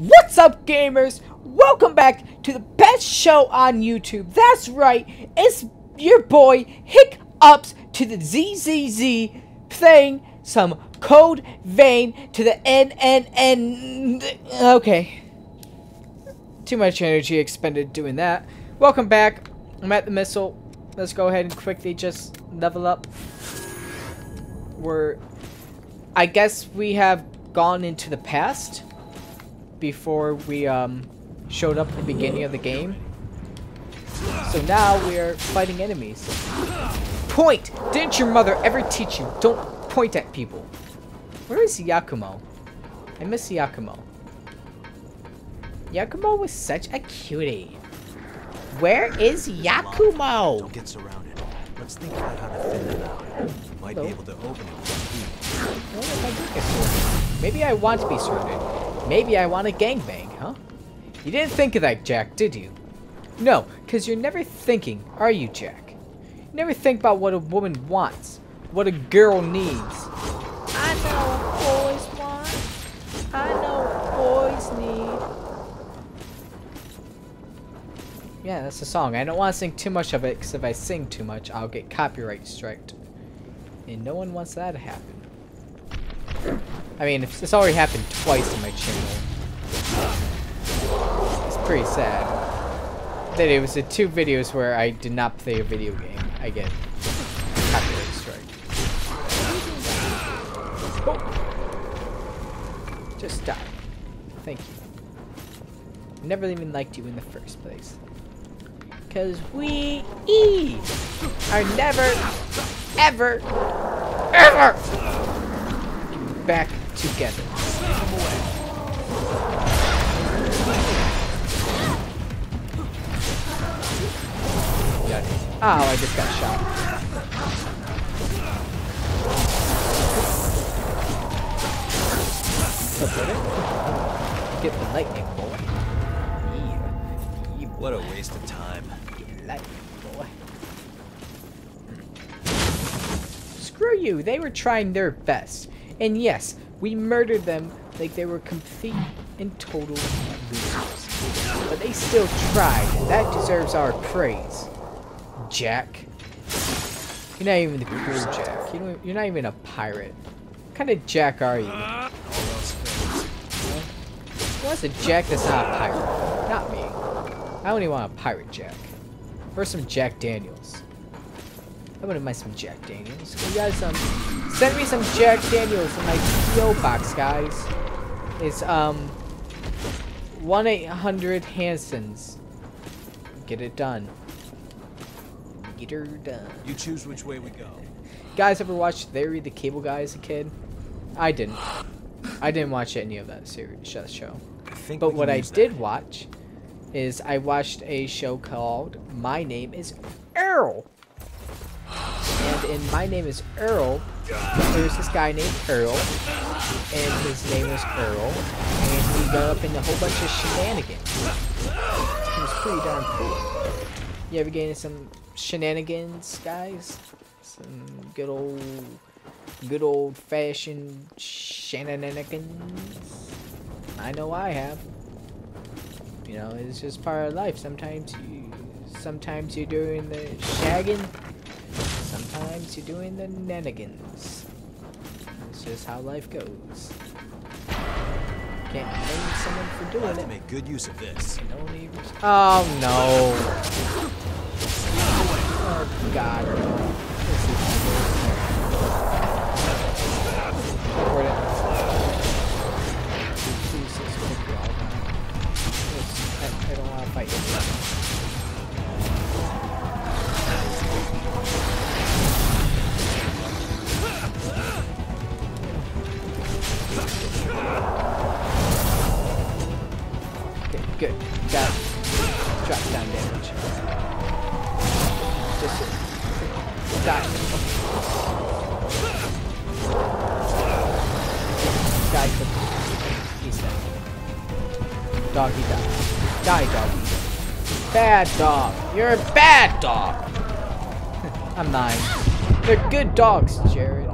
What's up, gamers? Welcome back to the best show on YouTube. That's right, it's your boy Hiccups to the ZZZ playing some Code Vein to the NNN. Okay. Too much energy expended doing that. Welcome back. I'm at the Mistle. Let's go ahead and quickly just level up. We're. I guess we have gone into the past before we um, showed up at the beginning of the game. So now we are fighting enemies. Point! Didn't your mother ever teach you? Don't point at people. Where is Yakumo? I miss Yakumo. Yakumo was such a cutie. Where is Yakumo? Don't get surrounded. Let's think about how to thin them out. Might be able to open it with What if I do get surrounded? Maybe I want to be surrounded. Maybe I want a gangbang, huh? You didn't think of that, Jack, did you? No, because you're never thinking, are you, Jack? You never think about what a woman wants, what a girl needs. I know what boys want. I know what boys need. Yeah, that's the song. I don't want to sing too much of it, because if I sing too much, I'll get copyright striked. And no one wants that to happen. I mean, it's already happened twice on my channel. It's pretty sad. That it was the two videos where I did not play a video game. I get copyright strike. Oh. Just stop. Thank you. Never even liked you in the first place. Cause we E are never, ever, ever back together. Oh, I just got shot. Look at it. Get the lightning, boy. Yeah. Yeah, What a waste of time. Lightning, boy. Screw you. They were trying their best. And yes, we murdered them like they were complete and total losers. But they still tried, and that deserves our praise. Jack. You're not even the cool Jack. You you're not even a pirate. What kind of Jack are you? What's a Jack that's not a pirate? Not me. I only want a pirate Jack. Or some Jack Daniels. I wouldn't mind some Jack Daniels. You guys um send me some Jack Daniels in my PO box, guys. It's um one eight hundred Hansons. Get it done. Get her done. You choose which way we go. Guys ever watched Larry the Cable Guy as a kid? I didn't. I didn't watch any of that series that show. I think But what I did that. watch is I watched a show called My Name is Earl. And My Name is Earl, there's this guy named Earl, and his name was Earl, and he got up in a whole bunch of shenanigans. It was pretty darn cool. You ever get some shenanigans, guys? Some good old, good old fashioned shenanigans? I know I have. You know, it's just part of life. Sometimes you, sometimes you're doing the shagging. Sometimes you're doing the nanigans. It's just how life goes. Can't blame someone for We'll doing have to it. make good use of this. Can only Oh no! Oh god! This is Report it. Please, just quick it all down. Yes, I, I don't want to fight Okay, good. Got. Drop down damage. Just it. Die. Die quickly. He's dead. Doggy die. Die, doggy. Bad dog. You're a bad dog. I'm nine. They're good dogs, Jared.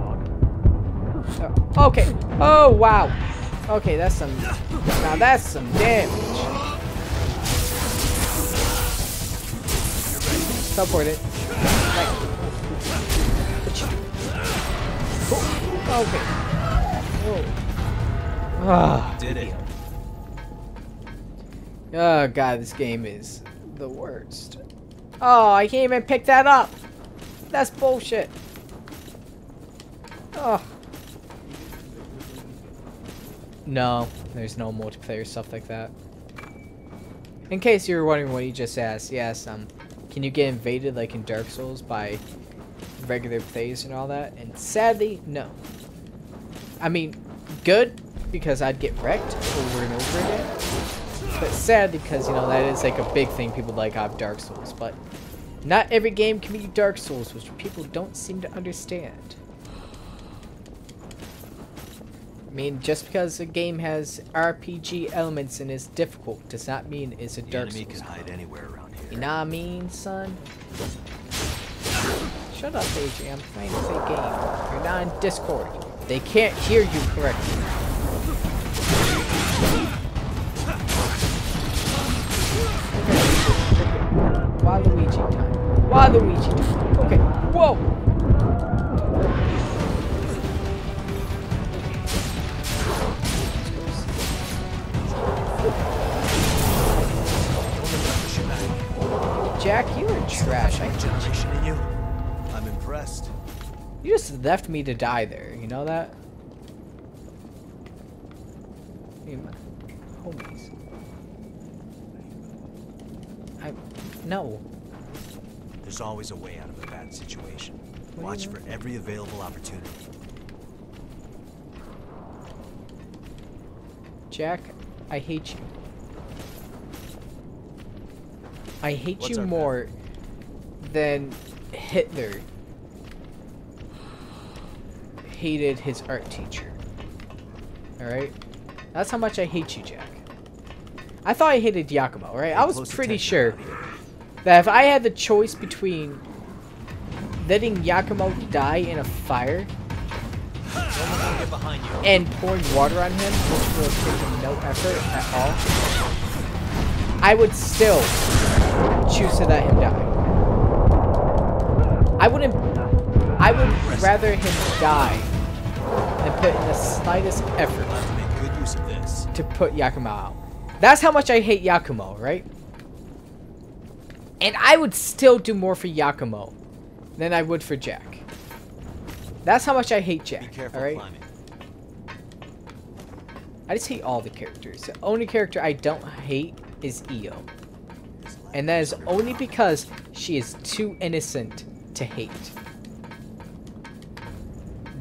Oh, okay. Oh, wow. Okay, that's some. Now that's some damage. Teleport it. Right. Okay. Whoa. Ah. Did it. Oh god, this game is the worst. Oh, I can't even pick that up. That's bullshit. Oh. No, there's no multiplayer stuff like that. In case you were wondering what you just asked, yes, um, can you get invaded like in Dark Souls by regular players and all that? And sadly, no. I mean, good, because I'd get wrecked over and over again. But sad because, you know, that is like a big thing people like of Dark Souls. But not every game can be Dark Souls, which people don't seem to understand. I mean, just because a game has RPG elements and is difficult does not mean it's a The Dark Souls. could hide anywhere around here. You know what I mean, son? Shut up, AJ. I'm playing a game. You're not in Discord. They can't hear you correctly. Waluigi time. Waluigi time. Okay. Whoa! Jack, you're trash. I generation in you. I'm impressed. You just left me to die there. You know that? My homies. I no. There's always a way out of a bad situation. Watch for every available opportunity. Jack, I hate you. I hate What's you more than Hitler hated his art teacher. Alright? That's how much I hate you, Jack. I thought I hated Yakumo, right? I was pretty sure that if I had the choice between letting Yakumo die in a fire Get behind you. and pouring water on him, which would have taken no effort at all, I would still choose to let him die. I wouldn't. I would rather him die than put in the slightest effort to make good use of this. to put Yakumo out. That's how much I hate Yakumo, right? And I would still do more for Yakumo than I would for Jack. That's how much I hate Jack, alright? I just hate all the characters. The only character I don't hate is Io. And that is only because she is too innocent to hate.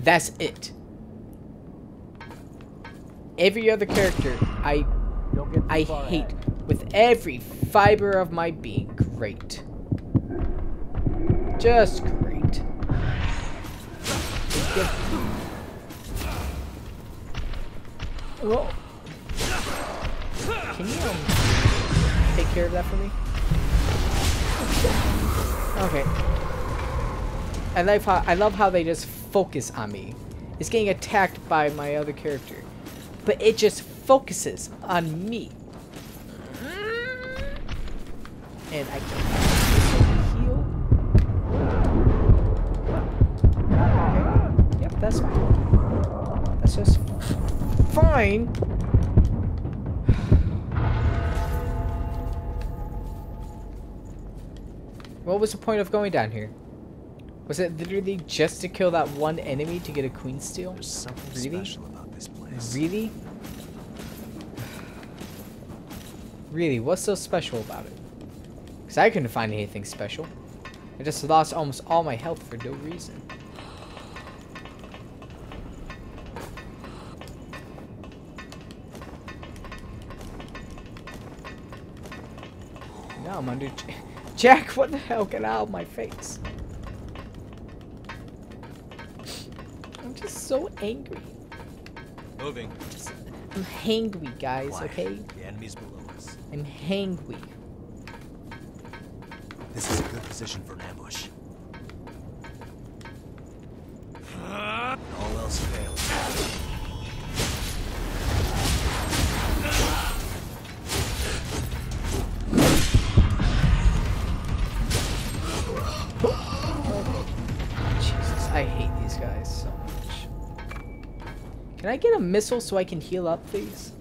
That's it. Every other character I I hate with every fiber of my being. Great. Just great. Whoa. Can you um, take care of that for me? Okay. I love how I love how they just focus on me. It's getting attacked by my other character, but it just focuses on me. And I can heal. Okay. Yep, that's fine. That's just fine. What was the point of going down here? Was it literally just to kill that one enemy to get a queen steel? There's something Really? special about this place. Really? Really, what's so special about it? Because I couldn't find anything special. I just lost almost all my health for no reason. Now I'm under... Jack, what the hell? Get out of my face. I'm just so angry. Moving. Just, I'm hangry, guys, okay? The enemy's below us. I'm hangry. This is a good position for an ambush. Can I get a Mistle so I can heal up, please?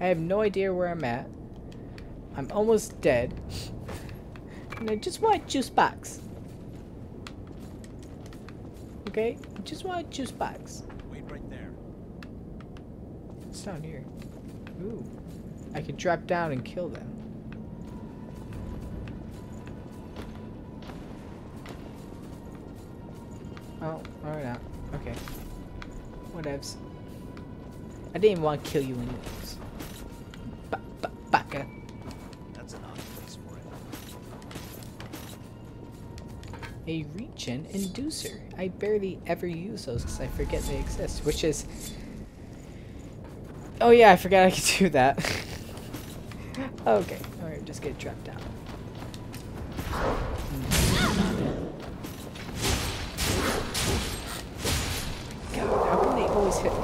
I have no idea where I'm at. I'm almost dead. And I just want a juice box. Okay? I just want a juice box. wait right there. It's down here. Ooh. I can drop down and kill them. Oh, or not. Okay. Whatevs. I didn't even want to kill you anyways. Ba ba baka. That's an odd place for it. A regen inducer. I barely ever use those because I forget they exist, which is... Oh yeah, I forgot I could do that. okay, alright, just get dropped down. God, how come they always hit me?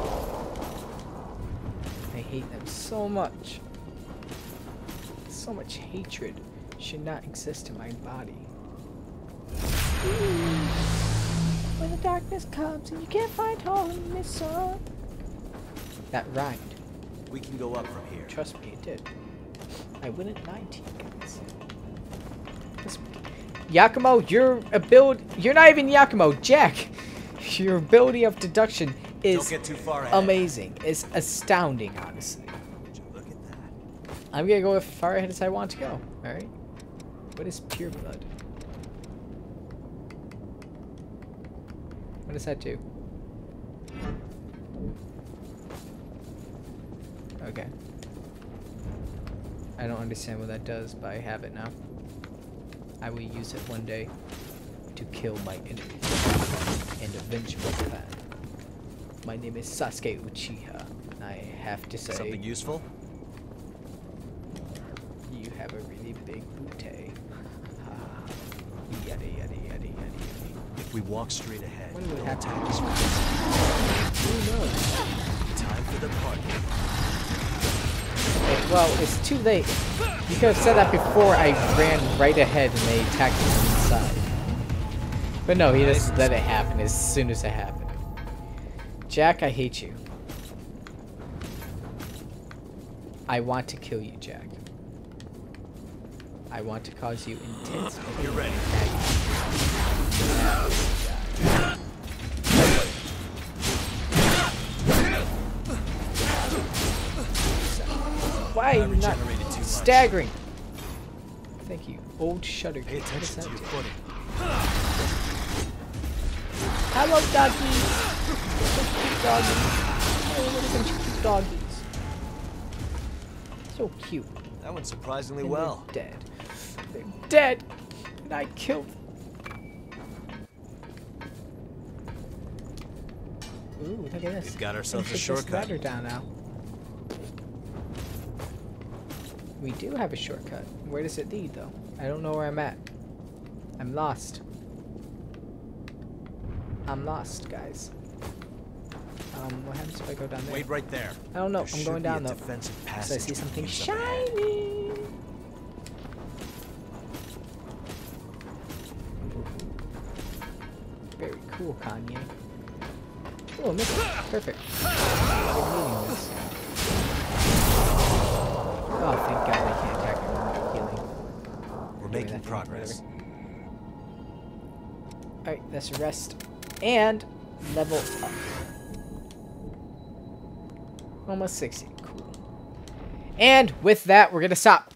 I hate them so much. So much hatred should not exist in my body. When the darkness comes and you can't find home, Miss Sun. That rhymed. We can go up from here. Trust me, it did. I wouldn't lie to you guys. This- Yakumo, your ability, you're not even Yakumo, Jack. Your ability of deduction is get too far amazing. It's astounding, honestly. Look at that? I'm gonna go as far ahead as I want to go. Alright? What is pure blood? What does that do? Okay. I don't understand what that does, but I have it now. I will use it one day to kill my enemies and avenge my clan. My name is Sasuke Uchiha. I have to say, Something useful? you have a really big booty. Ah, yada yada yada yada. If we walk straight ahead, What would they'll happen? attack us Who knows? Time for the party. Well, it's too late. You could have said that before I ran right ahead and they attacked me from inside. But no, he just let it happen as soon as it happened. Jack, I hate you. I want to kill you, Jack. I want to cause you intense You're ready. Why are you not regenerated too much. staggering? Thank you. Old shutter. Pay attention to your footing. Hello, doggies. Cute doggies. Look at them cute doggies. So cute. That went surprisingly And well. They're dead. They're dead. And I killed. Ooh, look at this. We've got ourselves a take this shortcut. down now. We do have a shortcut. Where does it lead, though? I don't know where I'm at. I'm lost. I'm lost, guys. Um, what happens if I go down there? Wait right there. I don't know. There I'm going down though. defensive 'cause I see something can use up ahead. shiny. Very cool, Kanye. Oh, Mistle. Perfect. I've been needing this. Oh, thank God I can't attack him without healing. We're making progress. Alright, let's rest. And level up. Almost 60. Cool. And with that, we're gonna stop.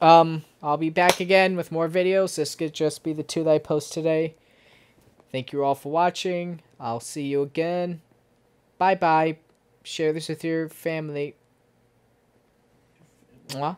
Um, I'll be back again with more videos. This could just be the two that I post today. Thank you all for watching. I'll see you again. Bye bye. Share this with your family. Mwah.